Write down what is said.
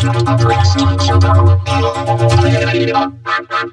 Thank you.